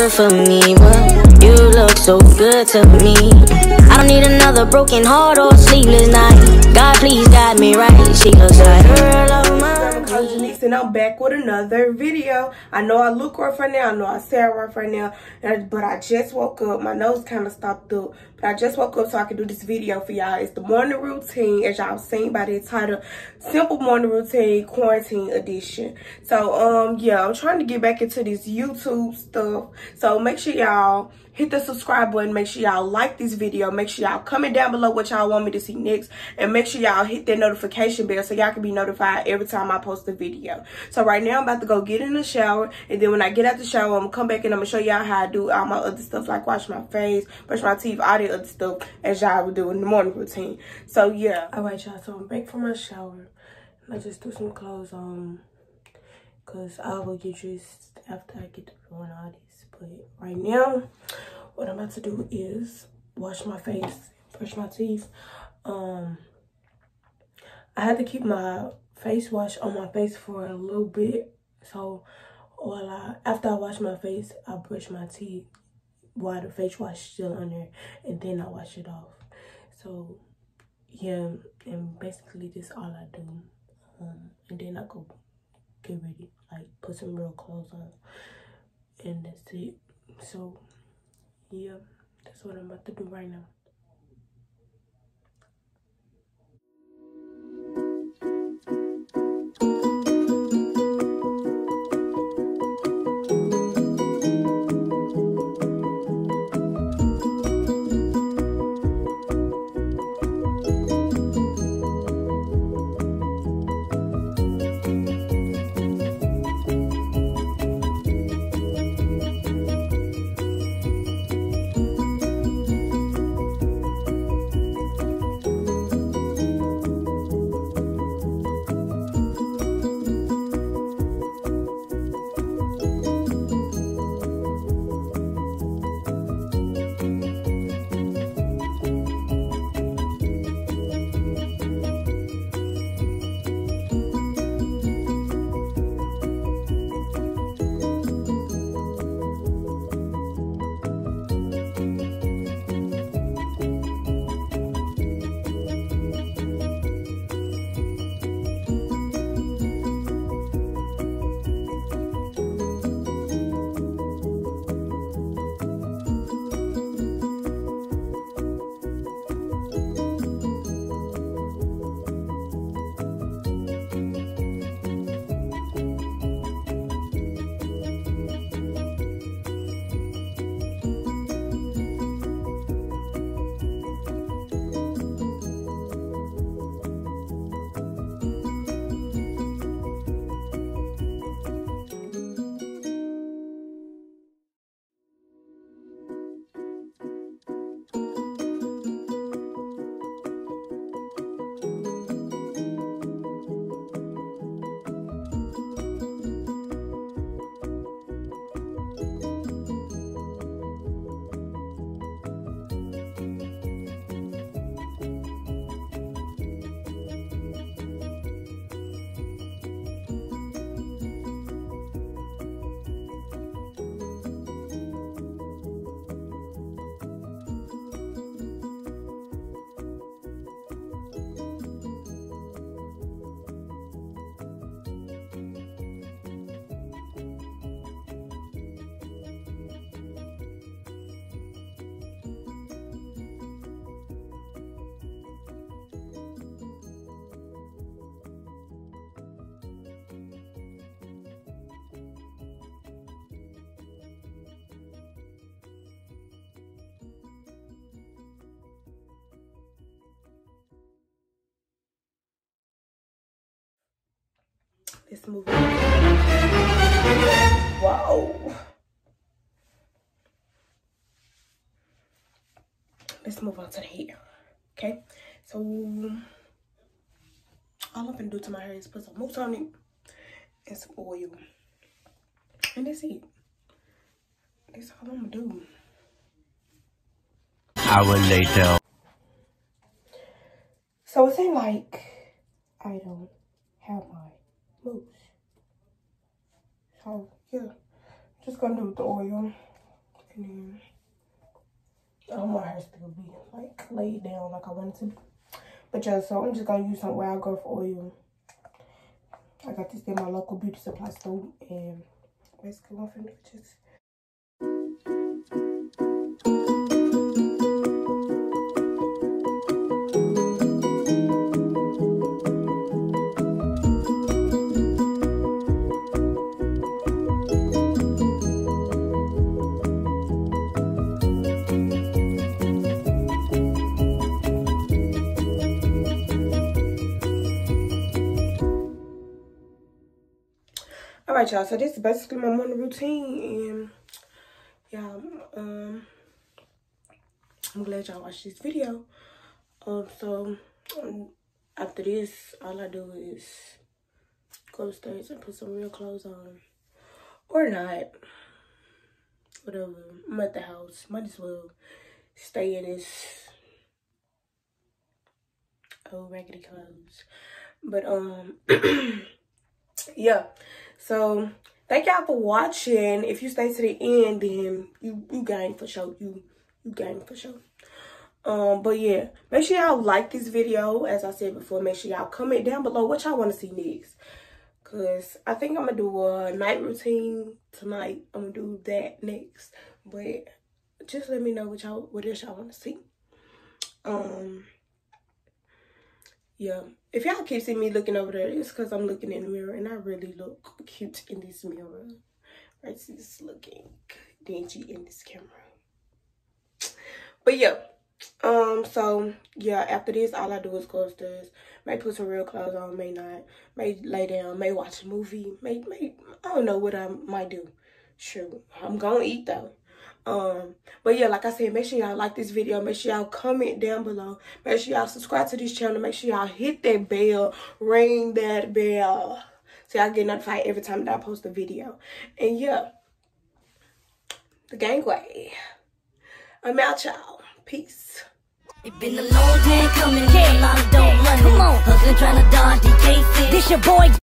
good for me. Well, you look so good to me. I don't need another broken heart or sleepless night. God, please guide me right. She looks like girl of mine. and I'm back with another video. I know I look rough right now. I know I sound rough right now. But I just woke up. My nose kind of stopped up. But I just woke up so I can do this video for y'all. It's the morning routine, as y'all seen by the title. Simple morning routine, quarantine edition. So, um, yeah, I'm trying to get back into this YouTube stuff. So make sure y'all hit the subscribe button. Make sure y'all like this video. Make sure y'all comment down below what y'all want me to see next. And make sure y'all hit that notification bell so y'all can be notified every time I post a video. So right now I'm about to go get in the shower. And then when I get out the shower, I'm to come back and I'm to show y'all how I do all my other stuff like wash my face, brush my teeth, all the other stuff as y'all would do in the morning routine. So yeah. Alright y'all, so I'm back from my shower. I just threw some clothes on because I will get dressed after I get to doing all this. But right now, what I'm about to do is wash my face, brush my teeth. Um, I had to keep my face wash on my face for a little bit. So while I, after I wash my face, I brush my teeth while the face wash still on there and then I wash it off. So yeah, and basically this all I do. Um, and then I go get ready, like put some real clothes on and that's it. So yeah, that's what I'm about to do right now. Let's move on. Whoa. Let's move on to the hair. Okay. So all I'm gonna do to my hair is put some mousse on it and some oil. And that's it. That's all I'm gonna do. Hour later. So it seems like I don't have my mousse. So yeah, just gonna do the oil. And then I want her still be like laid down like I wanted to. But yeah, so I'm just gonna use some wild growth oil. I got this in my local beauty supply store and basically from just right y'all so this is basically my morning routine and yeah um i'm glad y'all watched this video. Um so um, after this all i do is go upstairs and put some real clothes on or not whatever i'm at the house might as well stay in this old raggedy clothes. But um yeah. So thank y'all for watching. If you stay to the end then you you gain for sure. You you gain for sure. Um but yeah make sure y'all like this video. As i said before make sure y'all comment down below what y'all want to see next. Because i think i'm gonna do a night routine tonight. I'm gonna do that next. But just let me know what y'all what else y'all want to see. Um yeah. If y'all keep seeing me looking over there it's because i'm looking in the mirror and i really look cute in this mirror. Right this looking dingy in this camera. But yeah um so yeah after this all i do is go upstairs. May put some real clothes on may not. May lay down may watch a movie may may i don't know what i might do. Sure i'm gonna eat though um but yeah like i said make sure y'all like this video. Make sure y'all comment down below. Make sure y'all subscribe to this channel. Make sure y'all hit that bell. Ring that bell. So y'all get notified every time that i post a video. And yeah the gangway. I'm out y'all. Peace. It been a long time coming, a lot of dough money. Come on, hustling trying to dodge cases. This your boy.